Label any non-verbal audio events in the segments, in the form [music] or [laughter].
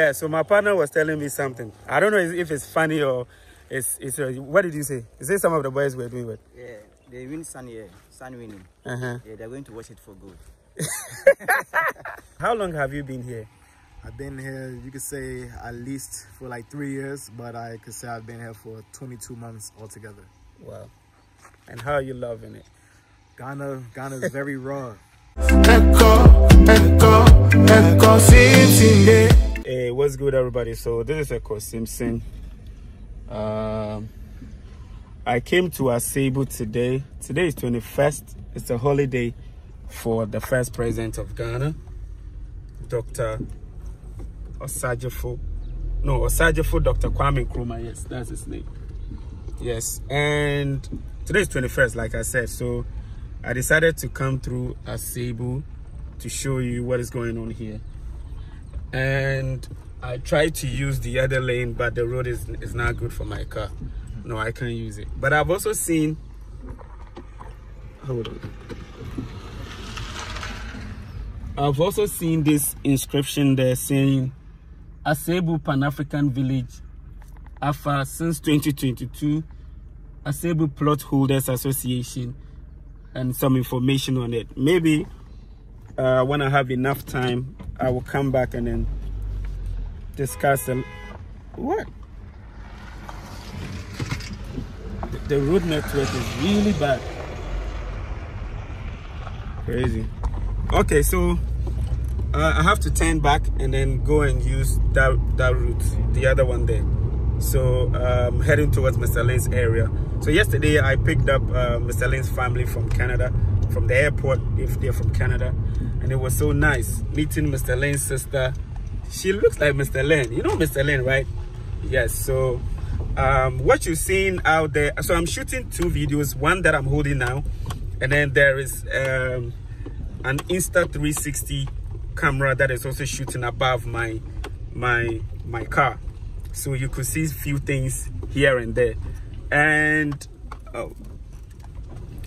Yeah, so my partner was telling me something. I don't know if it's funny or it's, it's uh, what did you say? Is it some of the boys were doing what? Yeah, they win Sun here, Sun winning. Uh-huh. Yeah, they're going to watch it for good. [laughs] How long have you been here? I've been here, you could say at least for like three years, but I could say I've been here for 22 months altogether. Wow. And how are you loving it? Ghana, Ghana is very raw. Hey, what's good, everybody? So this is Ekow Simpson. Um, I came to Asebu today. Today is 21st. It's a holiday for the first president of Ghana, Dr. Osagyefo. No, Osagyefo Dr. Kwame Nkrumah. Yes, that's his name. Yes, and today is 21st, like I said. So I decided to come through Asebu to show you what is going on here. And I tried to use the other lane, but the road is, is not good for my car. No, I can't use it. But I've also seen, hold on. I've also seen this inscription there saying, Asebu Pan-African Village, AFA since 2022, Asebu Plot Holders Association, and some information on it. Maybe uh, when I have enough time, I will come back and then discuss them. What? The, road network is really bad. Crazy. Okay, so uh, I have to turn back and then go and use that that route, the other one there. So um, heading towards Mr. Lane's area. So yesterday I picked up uh, Mr. Lane's family from Canada, from the airport if they're from Canada, and it was so nice meeting Mr. Lane's sister. She looks like Mr. Lane. You know Mr. Lane, right? Yes. So um, what you're seeing out there. So I'm shooting two videos. One that I'm holding now, and then there is um, an Insta360 camera that is also shooting above my my my car so you could see a few things here and there and oh,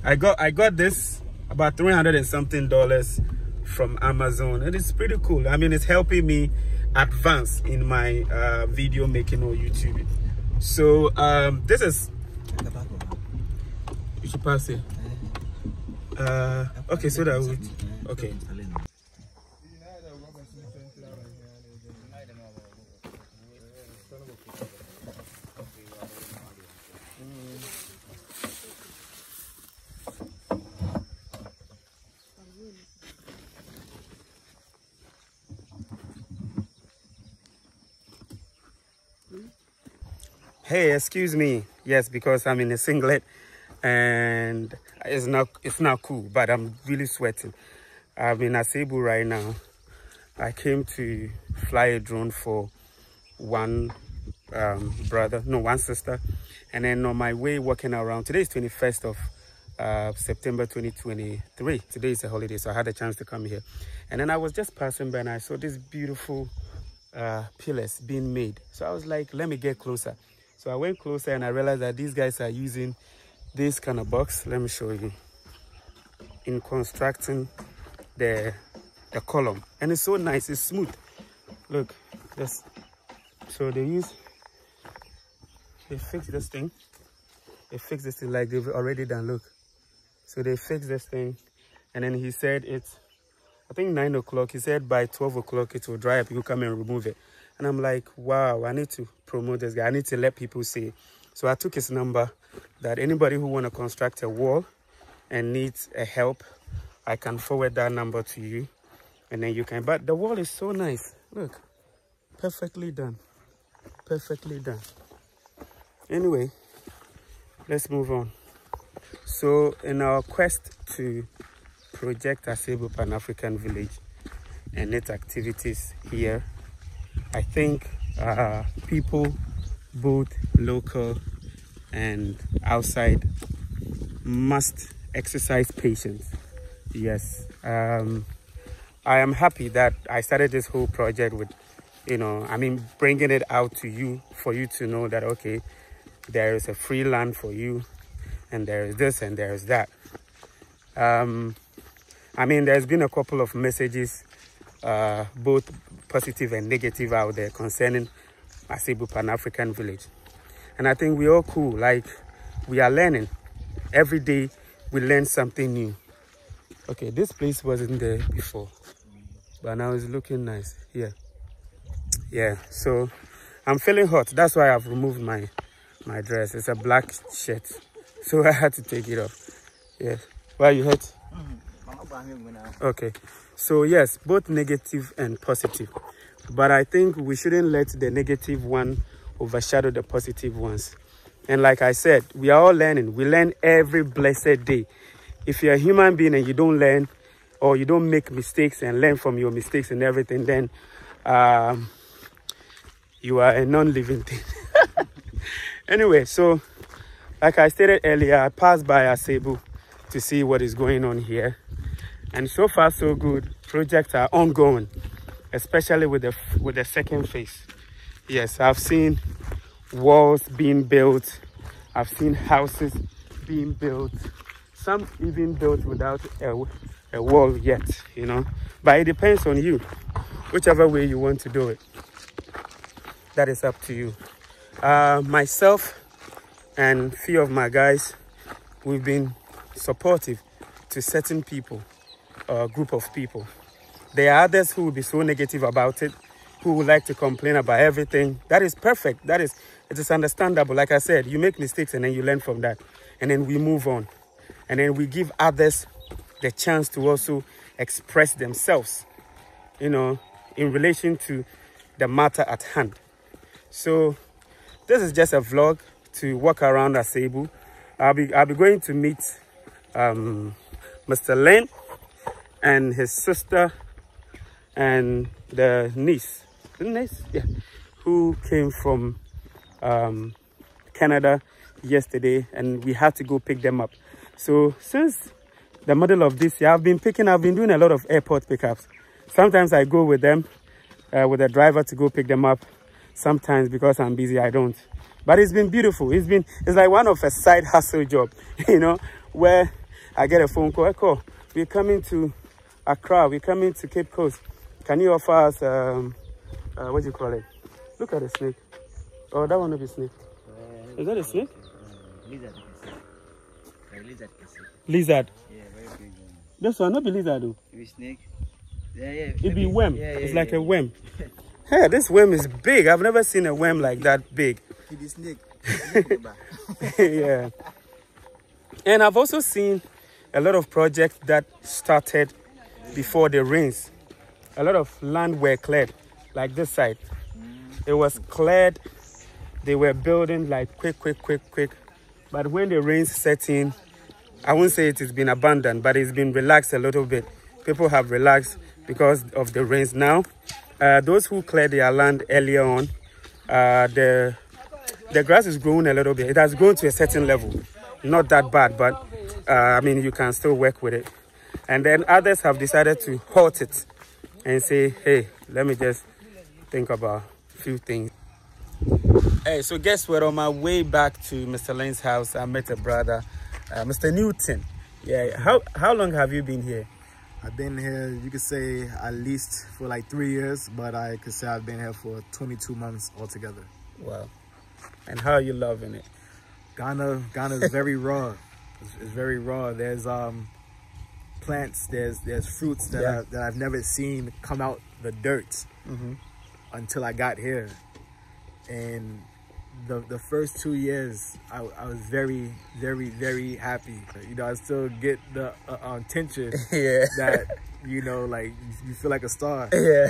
i got i got this about 300 and something dollars from amazon. And it's pretty cool. I mean it's helping me advance in my uh, video making on youtube. So um this is you should pass it. Uh okay so that would okay hey excuse me. Yes because i'm in a singlet and it's not it's not cool but i'm really sweating. I'm in asebu right now. I came to fly a drone for one um, brother no one sister. And then on my way walking around today is 21st of uh, september 2023 today is a holiday so i had a chance to come here. And then i was just passing by and i saw this beautiful uh, pillars being made. So i was like let me get closer so I went closer and I realized that these guys are using this kind of box. Let me show you. In constructing the the column. And it's so nice, it's smooth. Look, this so they use they fix this thing. They fix this thing like they've already done. Look. So they fix this thing. And then he said it's I think nine o'clock. He said by 12 o'clock it will dry up. You come and remove it. And I'm like, wow, I need to promote this guy. I need to let people see. So I took his number that anybody who want to construct a wall and needs a help, I can forward that number to you. And then you can, but the wall is so nice. Look, perfectly done. Perfectly done. Anyway, let's move on. So in our quest to project a Asebu Pan-African Village and its activities here I think uh, people, both local and outside, must exercise patience. Yes. Um, I am happy that I started this whole project with, you know, I mean, bringing it out to you for you to know that, okay, there is a free land for you and there is this and there is that. Um, I mean, there's been a couple of messages, uh, both positive and negative out there concerning Asebu Pan African Village. And I think we're all cool. Like we are learning. Every day we learn something new. Okay, this place wasn't there before. But now it's looking nice. Yeah. Yeah. So I'm feeling hot. That's why I've removed my my dress. It's a black shirt. [laughs] So I had to take it off. Yes. Why you hurt? Okay. So yes, both negative and positive. But I think we shouldn't let the negative one overshadow the positive ones. And like I said, we are all learning. We learn every blessed day. If you're a human being and you don't learn or you don't make mistakes and learn from your mistakes and everything, then um, you are a non-living thing. [laughs] anyway, so like I stated earlier, I passed by Asebu to see what is going on here. And so far, so good. Projects are ongoing, especially with the with the second phase. Yes, I've seen walls being built. I've seen houses being built. Some even built without a, a wall yet, you know. But it depends on you, whichever way you want to do it. That is up to you. Uh, myself and few of my guys, we've been supportive to certain people, a group of people. There are others who will be so negative about it, who would like to complain about everything. That is perfect. That is, it is understandable. Like I said, you make mistakes and then you learn from that. And then we move on. And then we give others the chance to also express themselves, you know, in relation to the matter at hand. So this is just a vlog to walk around Asebu. I'll be, I'll be going to meet um, Mr. Lane and his sister and the niece, the niece, yeah, who came from um, Canada yesterday, and we had to go pick them up. So since the middle of this year, I've been picking, I've been doing a lot of airport pickups. Sometimes I go with them, uh, with a driver to go pick them up. Sometimes because I'm busy, I don't. But it's been beautiful. It's been, it's like one of a side hustle job, [laughs] you know, where I get a phone call, call, we're coming to Accra, we're coming to Cape Coast. Can you offer us, um, uh, what do you call it? Look at the snake. Oh, that one will be snake. Is that a snake? Lizard. Lizard. Lizard. Yeah, very big one. This one, not be lizard though. Maybe snake. Yeah, yeah. It be worm. Yeah, yeah, it's like yeah. a worm. [laughs] hey, this worm is big. I've never seen a worm like that big. He the snake. [laughs] yeah. And I've also seen a lot of projects that started before the rains. A lot of land were cleared, like this side. It was cleared. They were building like quick, quick, quick, quick. But when the rains set in, I won't say it has been abandoned, but it's been relaxed a little bit. People have relaxed because of the rains now. Uh, those who cleared their land earlier on, uh, the the grass is growing a little bit. It has grown to a certain level, not that bad, but uh, I mean you can still work with it. And then others have decided to halt it and say, hey, let me just think about a few things. Hey, so guess what? On my way back to Mr. Lane's house, I met a brother, uh, Mr. Newton. Yeah, how how long have you been here? I've been here, you could say at least for like three years, but I could say I've been here for 22 months altogether. Wow. And how are you loving it? Ghana, Ghana is very raw. It's, it's very raw. There's um plants, there's there's fruits that Yeah. I, that I've never seen come out the dirt Mm-hmm. until I got here. And the the first two years, I, I was very, very, very happy. You know, I still get the uh, uh, attention [laughs] Yeah. that you know, like you, feel like a star. [laughs] yeah.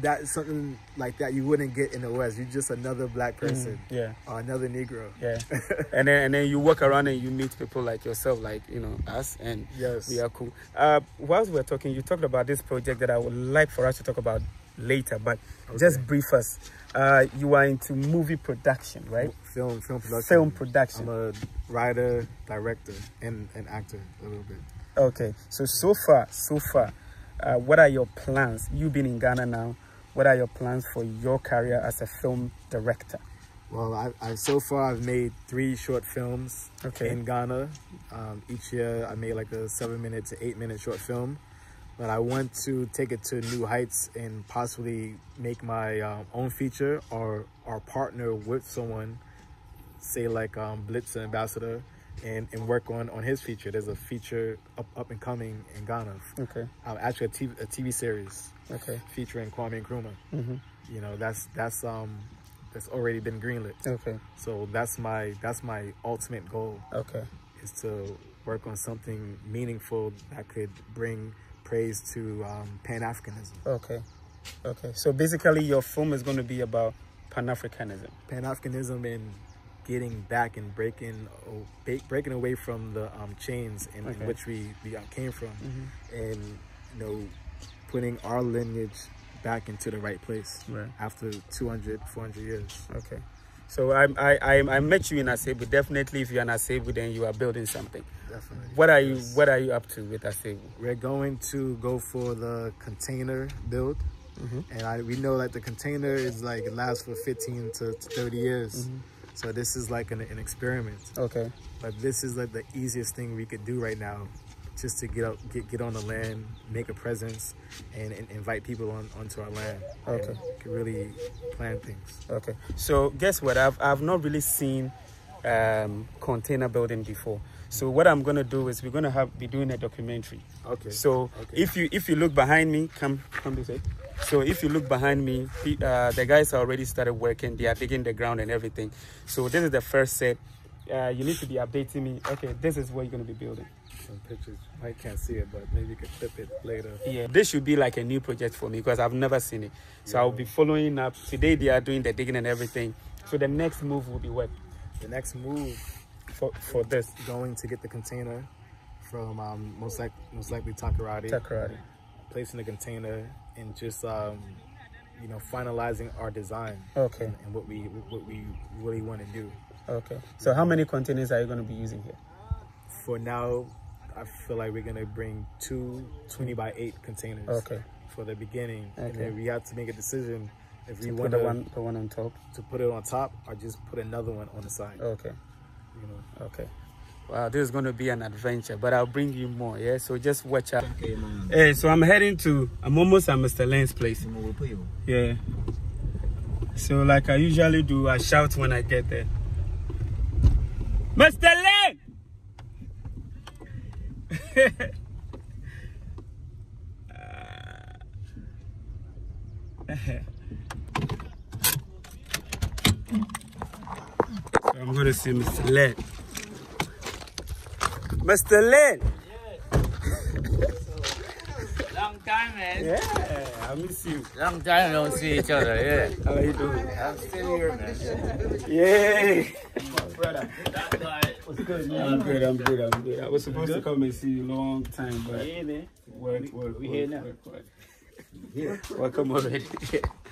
That's something like that you wouldn't get in the West. You're just another black person Yeah. or another Negro. Yeah. [laughs] and then and then you walk around and you meet people like yourself, like you know us, and Yes. we are cool. Uh, whilst we're talking, you talked about this project that I would like for us to talk about later, but just brief us. Uh, you are into movie production, right? Film, film production. Film production. I'm a writer, director, and an actor a little bit. Okay. So so far, so far, uh, what are your plans? You've been in Ghana now. What are your plans for your career as a film director? Well, I, I so far I've made three short films Okay. in Ghana. Um, each year I made like a seven minute to eight minute short film. But I want to take it to new heights and possibly make my um, own feature or or partner with someone, say like um, Blitz Ambassador, and, and work on on his feature. There's a feature up up and coming in Ghana. Okay. Um, actually, a TV, a TV series Okay. featuring Kwame Nkrumah. Mm -hmm. You know, that's that's um that's already been greenlit. Okay. So that's my that's my ultimate goal Okay. is to work on something meaningful that could bring praise to um, Pan Africanism. Okay. Okay. So basically, your film is going to be about Pan Africanism. Pan Africanism and getting back and breaking breaking away from the um, chains in, Okay. in which we, we came from, Mm-hmm. and you know putting our lineage back into the right place Right. after 200, 400 years. Okay. So I I I, I met you in Asebu. Definitely, if you're in Asebu, then you are building something. Definitely. What are you What are you up to with Asebu? We're going to go for the container build. Mm-hmm. And I, we know that the container is like it lasts for 15 to, to 30 years. Mm-hmm. So this is like an, an experiment. Okay. But this is like the easiest thing we could do right now, just to get up, get get on the land, make a presence, and, and invite people on onto our land. Okay. Really plan things. Okay. So guess what? I've I've not really seen um, container building before. So what I'm gonna do is we're gonna have be doing a documentary. Okay. So Okay. if you if you look behind me, come come this way. So if you look behind me, uh, the guys already started working. They are digging the ground and everything. So this is the first set. Uh, you need to be updating me. Okay, this is what you're gonna be building. Some pictures, I can't see it, but maybe you can clip it later. Yeah, this should be like a new project for me because I've never seen it. So I'll be following up. Today they are doing the digging and everything. So the next move will be what The next move for for this going to get the container from um, most like most likely Takoradi. Takoradi. placing the container and just um, you know finalizing our design Okay. and, and what we what we really want to do. Okay. So how many containers are you going to be using here? For now, I feel like we're gonna bring two 20 by 8 containers Okay. for the beginning, and then we have to make a decision if we want to the one the one on top. to put it on top or just put another one on the side. Okay. You know, Okay. Wow, this is going to be an adventure, but I'll bring you more. Yeah. So just watch out. Okay, man. Hey, so I'm heading to. I'm almost at Mr. Lane's place. We'll put you. Yeah. So like I usually do, I shout when I get there. Mr. Lane! so I'm going to see Mr. Lane. Mr. Lane! Long time, man. Yeah, I miss you. Long time don't see each other, yeah. How are you doing? I'm still here, man. Yay! Brother. That's why. What's good, man? I'm good, I'm good, I'm good. I was supposed to come and see you a long time, but Yeah, man. work, work, we work, here now. work, work. Welcome already. [laughs]